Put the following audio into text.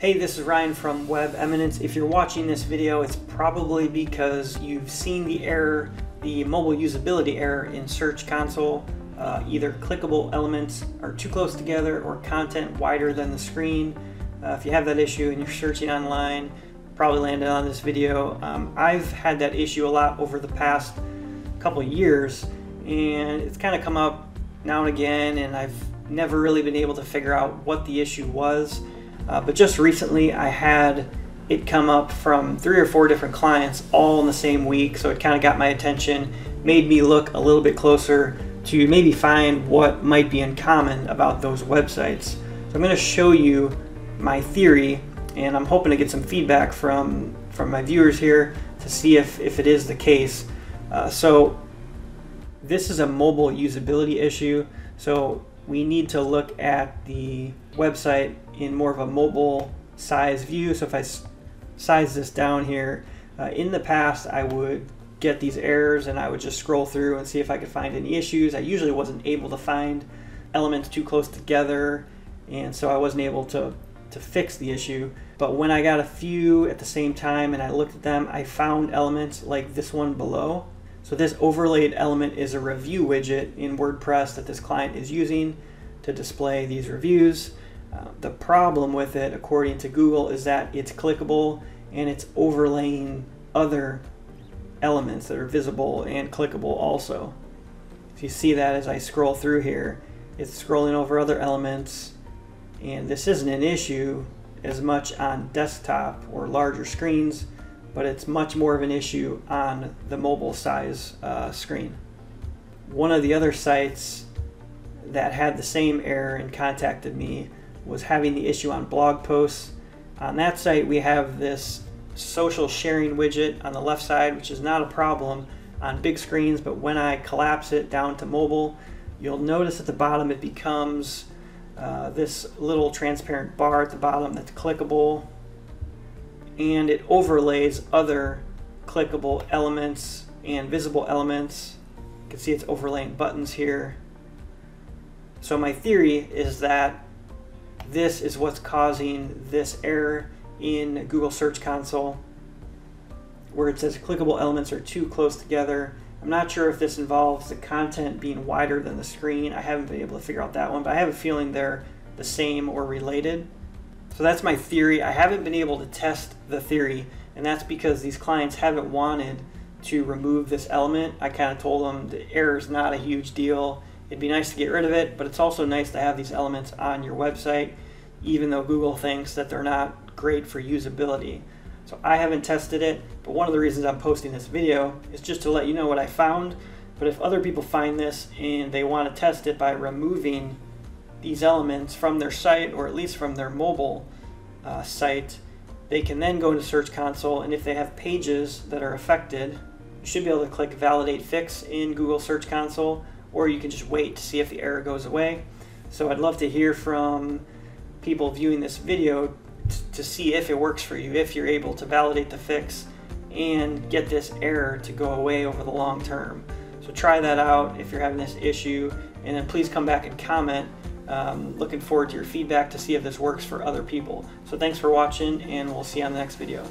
Hey, this is Ryan from Web Eminence. If you're watching this video, it's probably because you've seen the error, the mobile usability error in Search Console. Uh, either clickable elements are too close together or content wider than the screen. Uh, if you have that issue and you're searching online, probably landed on this video. Um, I've had that issue a lot over the past couple years and it's kind of come up now and again and I've never really been able to figure out what the issue was. Uh, but just recently, I had it come up from three or four different clients all in the same week. So it kind of got my attention, made me look a little bit closer to maybe find what might be in common about those websites. So I'm going to show you my theory, and I'm hoping to get some feedback from from my viewers here to see if, if it is the case. Uh, so this is a mobile usability issue. So we need to look at the website in more of a mobile size view. So if I size this down here, uh, in the past I would get these errors and I would just scroll through and see if I could find any issues. I usually wasn't able to find elements too close together and so I wasn't able to, to fix the issue. But when I got a few at the same time and I looked at them, I found elements like this one below. So this overlaid element is a review widget in WordPress that this client is using to display these reviews. Uh, the problem with it, according to Google, is that it's clickable and it's overlaying other elements that are visible and clickable also. If you see that as I scroll through here, it's scrolling over other elements and this isn't an issue as much on desktop or larger screens, but it's much more of an issue on the mobile size uh, screen. One of the other sites that had the same error and contacted me was having the issue on blog posts. On that site, we have this social sharing widget on the left side, which is not a problem on big screens, but when I collapse it down to mobile, you'll notice at the bottom it becomes uh, this little transparent bar at the bottom that's clickable and it overlays other clickable elements and visible elements. You can see it's overlaying buttons here. So my theory is that this is what's causing this error in Google Search Console where it says clickable elements are too close together. I'm not sure if this involves the content being wider than the screen. I haven't been able to figure out that one, but I have a feeling they're the same or related. So that's my theory. I haven't been able to test the theory, and that's because these clients haven't wanted to remove this element. I kind of told them the error is not a huge deal. It'd be nice to get rid of it, but it's also nice to have these elements on your website, even though Google thinks that they're not great for usability. So I haven't tested it, but one of the reasons I'm posting this video is just to let you know what I found. But if other people find this and they want to test it by removing these elements from their site or at least from their mobile uh, site, they can then go into Search Console and if they have pages that are affected, you should be able to click Validate Fix in Google Search Console or you can just wait to see if the error goes away. So I'd love to hear from people viewing this video to see if it works for you, if you're able to validate the fix and get this error to go away over the long term. So try that out if you're having this issue and then please come back and comment. Um, looking forward to your feedback to see if this works for other people. So thanks for watching and we'll see you on the next video.